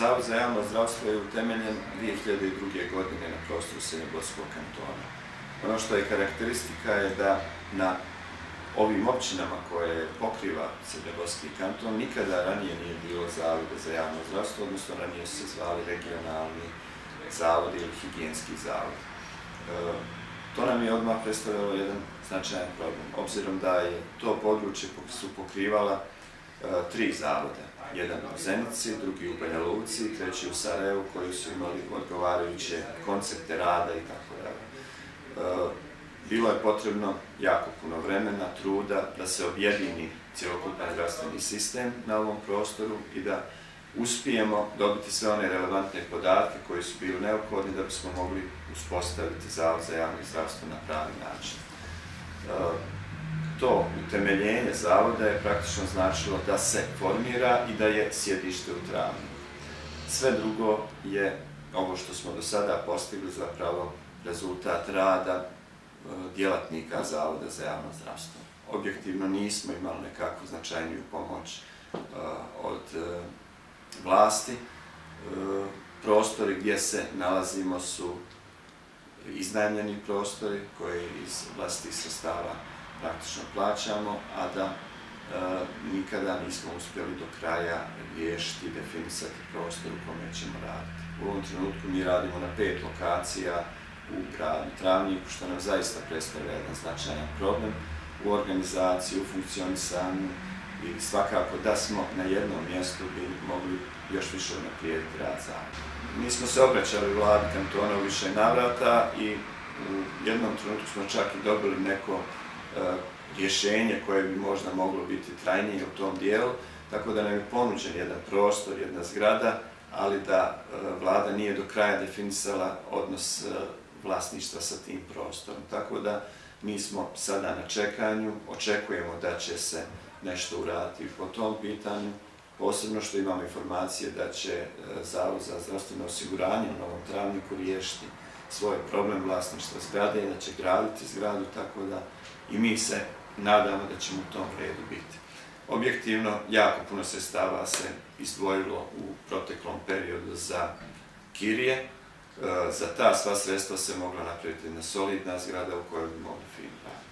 Zavod za javno zdravstvo je utemeljen 2002. godine na prostoru Srednjegorskog kantona. Ono što je karakteristika je da na ovim općinama koje pokriva Srednjegorski kanton nikada ranije nije bilo zavoda za javno zdravstvo, odnosno ranije su se zvali regionalni zavod ili higijenski zavod. E, to nam je odmah predstavljalo jedan značajan problem, obzirom da je to područje su pokrivala E, tri zavode. Jedan u Zenici, drugi u Banja Luci, treći u Sarajevu, koji su imali odgovarajuće koncepte rada i tako dalje. E, bilo je potrebno jako puno vremena, truda da se objedini cijelokupan zdravstveni sistem na ovom prostoru i da uspijemo dobiti sve one relevantne podatke koji su bili neophodni da bismo mogli uspostaviti zavod za javno zdravstvo na pravi način. E, To utemeljenje zavoda je praktično značilo da se formira i da je sjedište u travnju. Sve drugo je ovo što smo do sada postigli zapravo rezultat rada e, djelatnika Zavoda za javno zdravstvo. Objektivno nismo imali nekakvu značajniju pomoć e, od e, vlasti. Prostori gdje se nalazimo su iznajemljeni prostori koji iz vlastih sredstava praktično plaćamo, a da e, nikada nismo uspjeli do kraja riješiti definisati prostor u kome ćemo raditi. U ovom trenutku mi radimo na pet lokacija, u gradu Travniku, što nam zaista predstavlja jedan značajan problem u organizaciji, u funkcionisanju i svakako da smo na jednom mjestu bi mogli još više naprijediti rad zajedno. Mi smo se obraćali vladi kantona u više navrata i u jednom trenutku smo čak i dobili neko E, rješenje koje bi možda moglo biti trajnije u tom dijelu, tako da nam je ponuđen jedan prostor, jedna zgrada, ali da e, vlada nije do kraja definisala odnos e, vlasništva sa tim prostorom. Tako da mi smo sada na čekanju, očekujemo da će se nešto uraditi po tom pitanju, posebno što imamo informacije da će Zavod za zdravstveno osiguranje u Novom Travniku riješiti svoj problem vlasništva zgrade i da će graditi zgradu, tako da i mi se nadamo da ćemo u tom redu biti. Objektivno, jako puno sestava se izdvojilo u proteklom periodu za Kirije, E, za ta sva sredstva se mogla napraviti jedna solidna zgrada u kojoj bi mogli film raditi.